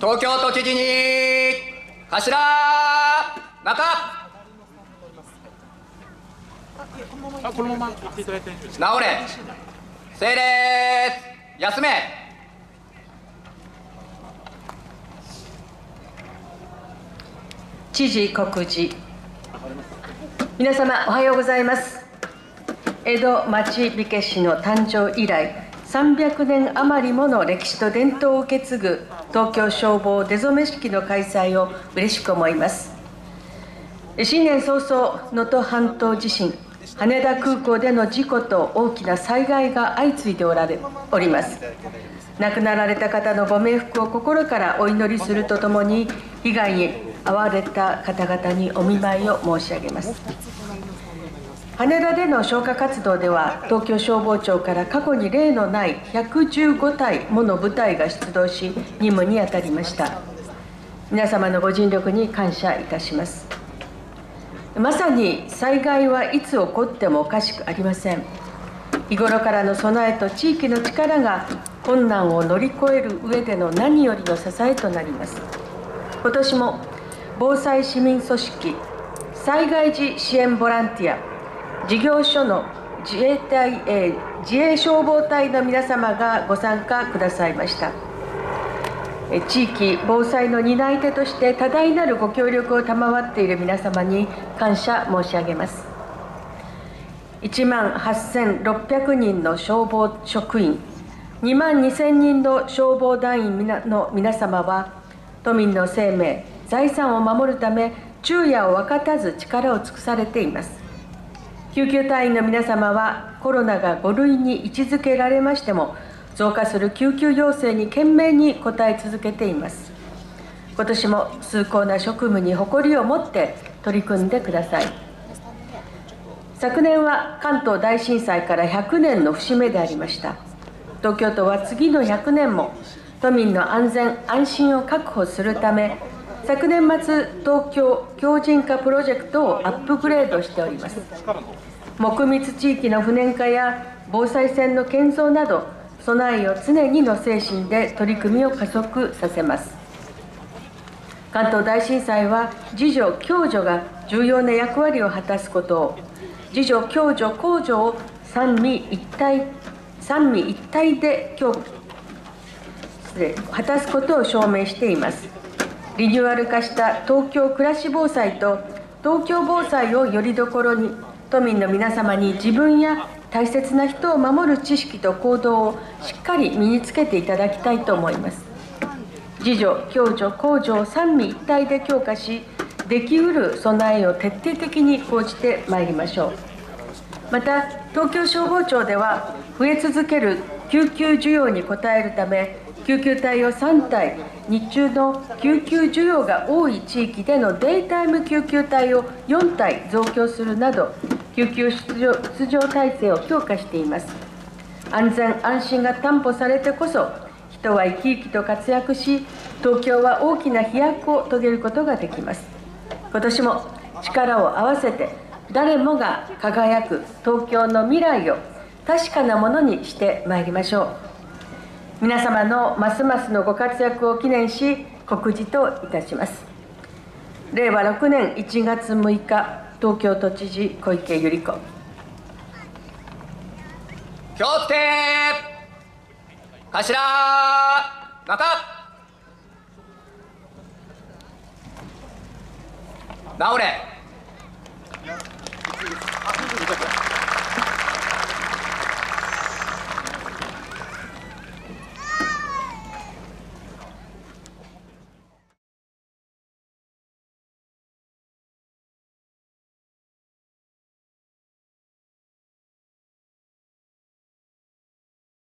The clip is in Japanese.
東京都知事に頭中あこのまま行っていただいて大丈夫です直れ。整列休め。知事告示。皆様おはようございます。江戸町火消しの誕生以来300年余りもの歴史と伝統を受け継ぐ東京消防出初め式の開催を嬉しく思います。新年早々能登半島地震羽田空港での事故と大きな災害が相次いでおられおります。亡くなられた方のご冥福を心からお祈りするとともに被害に遭われた方々にお見舞いを申し上げます。羽田での消火活動では東京消防庁から過去に例のない115体もの部隊が出動し任務に当たりました。皆様のご尽力に感謝いたします。まさに災害はいつ起こってもおかしくありません。日頃からの備えと地域の力が困難を乗り越える上での何よりの支えとなります。今年も防災市民組織災害時支援ボランティア事業所の自衛隊、えー、自衛消防隊の皆様がご参加くださいました。地域防災の担い手として多大なるご協力を賜っている皆様に感謝申し上げます。1万8600人の消防職員2万2000人の消防団員の皆様は都民の生命財産を守るため昼夜を分かたず力を尽くされています。救急隊員の皆様はコロナが5類に位置づけられましても増加する救急要請に懸命に応え続けています。今年も崇高な職務に誇りを持って取り組んでください。昨年は関東大震災から100年の節目でありました。東京都は次の100年も都民の安全安心を確保するため昨年末東京強靭化プロジェクトをアップグレードしております。木密地域の不燃化や防災線の建造など備えを常にの精神で取り組みを加速させます。関東大震災は自助共助が重要な役割を果たすことを自助共助公助を三位一体三位一体で果たすことを証明しています。リニューアル化した東京暮らし防災と東京防災をよりどころに都民の皆様に自分や大切な人を守る知識と行動をしっかり身につけていただきたいと思います。自助共助公助を三位一体で強化しできうる備えを徹底的に講じてまいりましょう。また東京消防庁では増え続ける救急需要に応えるため救急隊を3隊日中の救急需要が多い地域でのデイタイム救急隊を4隊増強するなど救急出場出場体制を強化しています。安全安心が担保されてこそ人は生き生きと活躍し東京は大きな飛躍を遂げることができます。今年も力を合わせて誰もが輝く東京の未来を確かなものにしてまいりましょう。皆様のますますのご活躍を記念し告示といたします。令和6年1月6日東京都知事小池百合子。気をつけ頭中直れ。